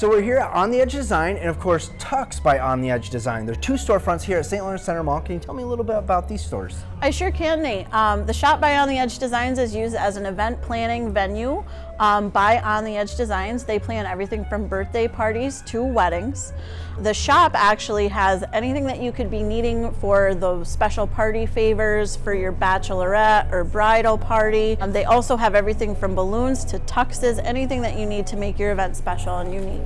So we're here at On the Edge Design and of course Tux by On the Edge Design. There are two storefronts here at St. Lawrence Center Mall. Can you tell me a little bit about these stores? I sure can, Nate. Um, the shop by On the Edge Designs is used as an event planning venue um, by On the Edge Designs. They plan everything from birthday parties to weddings. The shop actually has anything that you could be needing for the special party favors for your bachelorette or bridal party. Um, they also have everything from balloons to tuxes, anything that you need to make your event special and unique.